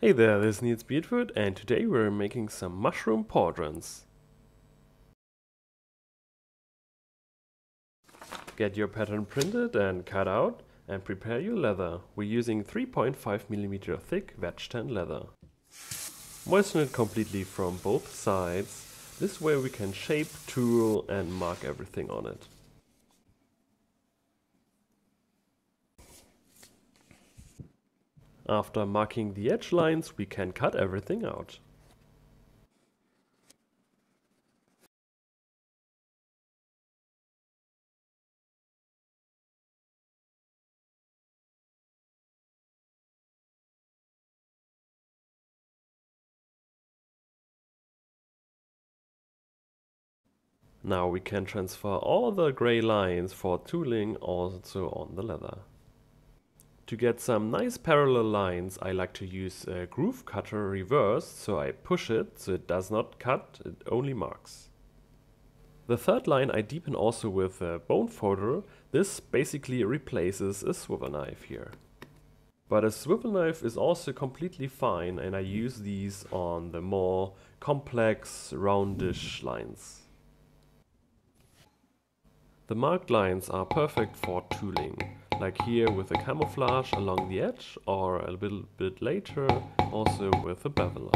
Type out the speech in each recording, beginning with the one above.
Hey there, this is Nils Beardfoot and today we're making some mushroom pauldrons. Get your pattern printed and cut out and prepare your leather. We're using 3.5mm thick veg tan leather. Moisten it completely from both sides, this way we can shape, tool and mark everything on it. After marking the edge lines, we can cut everything out. Now we can transfer all the gray lines for tooling also on the leather. To get some nice parallel lines, I like to use a groove cutter reverse so I push it so it does not cut, it only marks. The third line I deepen also with a bone folder. This basically replaces a swivel knife here. But a swivel knife is also completely fine and I use these on the more complex roundish lines. The marked lines are perfect for tooling like here with a camouflage along the edge or a little bit later also with a beveler.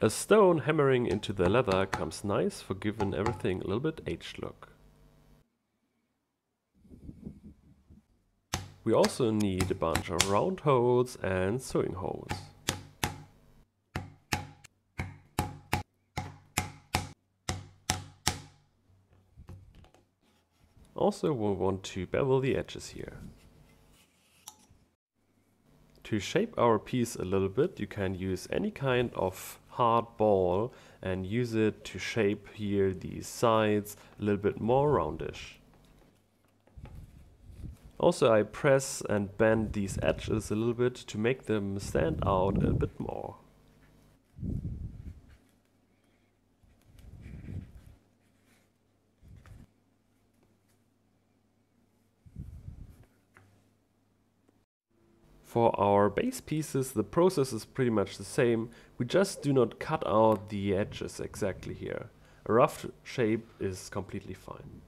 A stone hammering into the leather comes nice for giving everything a little bit aged look. We also need a bunch of round holes and sewing holes. Also we'll want to bevel the edges here. To shape our piece a little bit you can use any kind of hard ball and use it to shape here the sides a little bit more roundish. Also I press and bend these edges a little bit to make them stand out a bit more. For our base pieces the process is pretty much the same, we just do not cut out the edges exactly here. A rough shape is completely fine.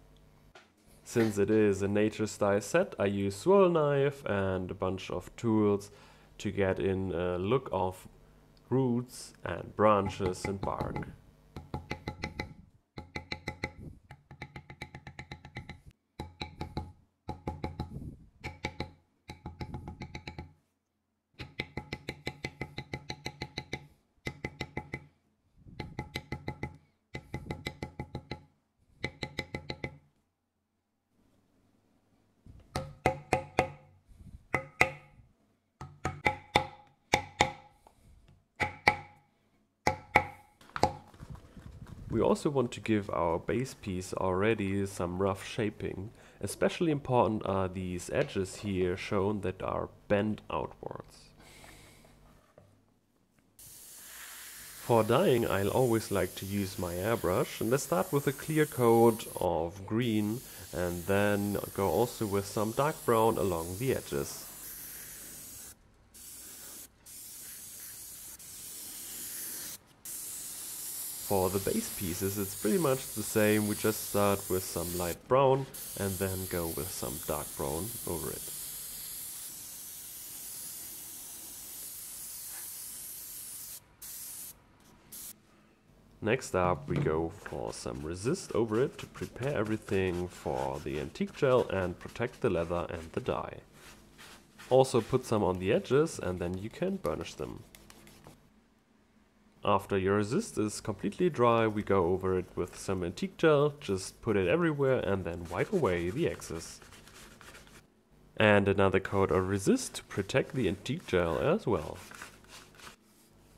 Since it is a nature style set, I use swivel knife and a bunch of tools to get in a look of roots and branches and bark. We also want to give our base piece already some rough shaping. Especially important are these edges here shown that are bent outwards. For dyeing I'll always like to use my airbrush and I start with a clear coat of green and then go also with some dark brown along the edges. For the base pieces it's pretty much the same, we just start with some light brown and then go with some dark brown over it. Next up we go for some resist over it to prepare everything for the antique gel and protect the leather and the dye. Also put some on the edges and then you can burnish them. After your resist is completely dry, we go over it with some antique gel, just put it everywhere and then wipe away the excess. And another coat of resist to protect the antique gel as well.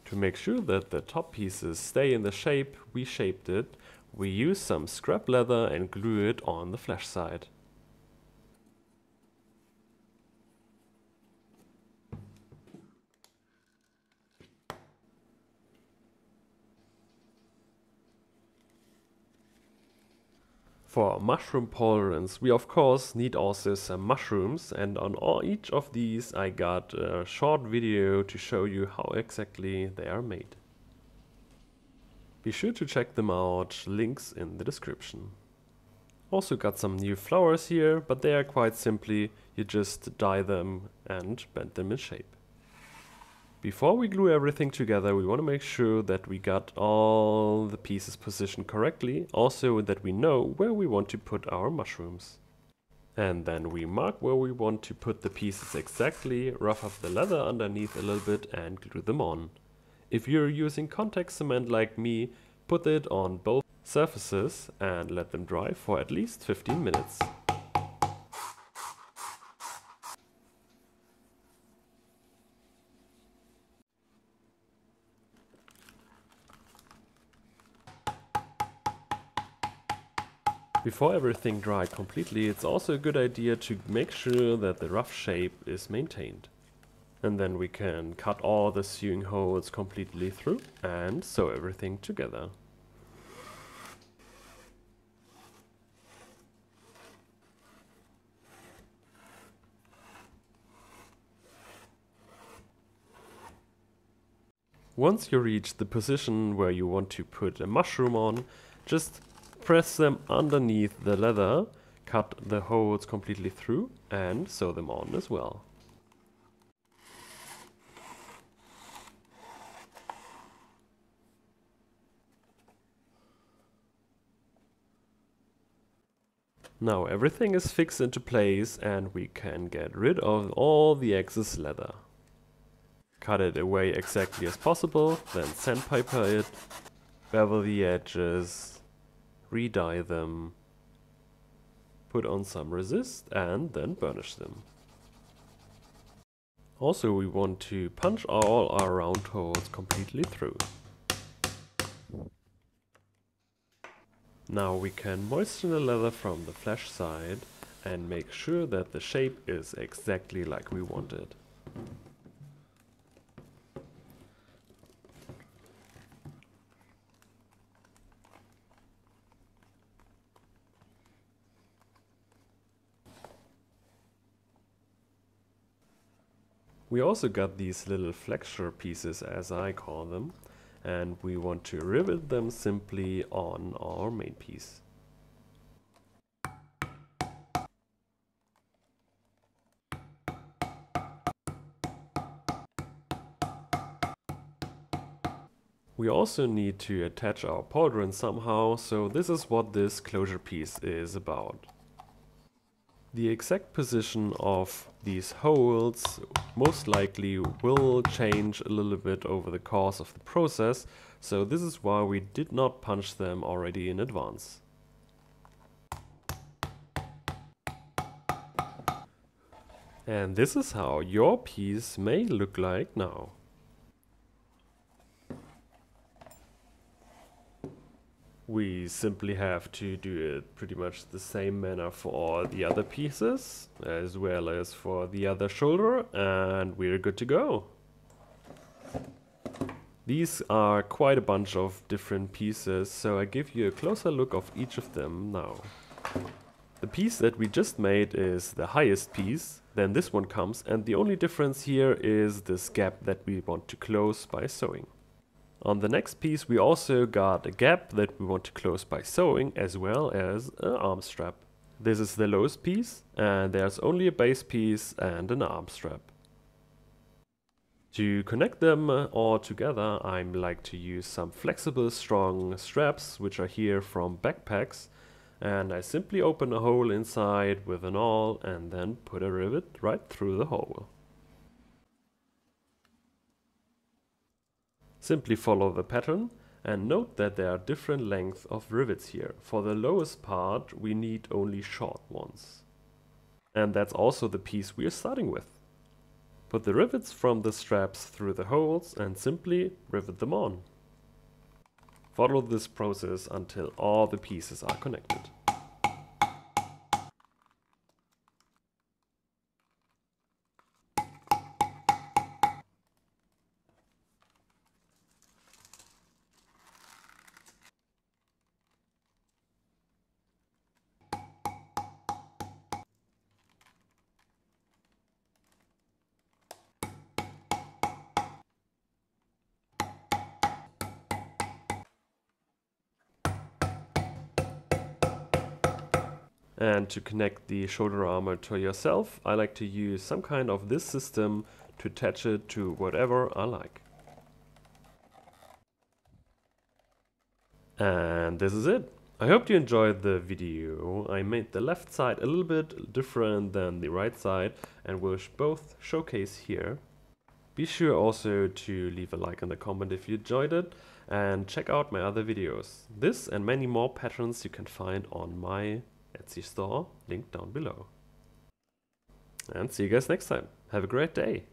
To make sure that the top pieces stay in the shape we shaped it, we use some scrap leather and glue it on the flesh side. For mushroom pauldrons, we of course need also some mushrooms and on all, each of these I got a short video to show you how exactly they are made. Be sure to check them out, links in the description. Also got some new flowers here, but they are quite simply, you just dye them and bend them in shape. Before we glue everything together, we want to make sure that we got all the pieces positioned correctly, also that we know where we want to put our mushrooms. And then we mark where we want to put the pieces exactly, rough up the leather underneath a little bit and glue them on. If you're using contact cement like me, put it on both surfaces and let them dry for at least 15 minutes. Before everything dried completely, it's also a good idea to make sure that the rough shape is maintained. And then we can cut all the sewing holes completely through and sew everything together. Once you reach the position where you want to put a mushroom on, just press them underneath the leather, cut the holes completely through and sew them on as well. Now everything is fixed into place and we can get rid of all the excess leather. Cut it away exactly as possible, then sandpaper it, bevel the edges, re-dye them, put on some resist and then burnish them. Also we want to punch all our round holes completely through. Now we can moisten the leather from the flesh side and make sure that the shape is exactly like we want it. We also got these little flexure pieces as I call them and we want to rivet them simply on our main piece. We also need to attach our pauldron somehow, so this is what this closure piece is about. The exact position of these holes most likely will change a little bit over the course of the process, so this is why we did not punch them already in advance. And this is how your piece may look like now. We simply have to do it pretty much the same manner for all the other pieces as well as for the other shoulder and we're good to go. These are quite a bunch of different pieces so I give you a closer look of each of them now. The piece that we just made is the highest piece, then this one comes and the only difference here is this gap that we want to close by sewing. On the next piece we also got a gap that we want to close by sewing as well as an arm strap. This is the lowest piece and there's only a base piece and an arm strap. To connect them all together I like to use some flexible strong straps which are here from backpacks and I simply open a hole inside with an awl and then put a rivet right through the hole. Simply follow the pattern and note that there are different lengths of rivets here. For the lowest part we need only short ones. And that's also the piece we are starting with. Put the rivets from the straps through the holes and simply rivet them on. Follow this process until all the pieces are connected. And to connect the shoulder armor to yourself, I like to use some kind of this system to attach it to whatever I like. And this is it. I hope you enjoyed the video. I made the left side a little bit different than the right side and will both showcase here. Be sure also to leave a like in the comment if you enjoyed it and check out my other videos. This and many more patterns you can find on my Etsy store, linked down below. And see you guys next time. Have a great day.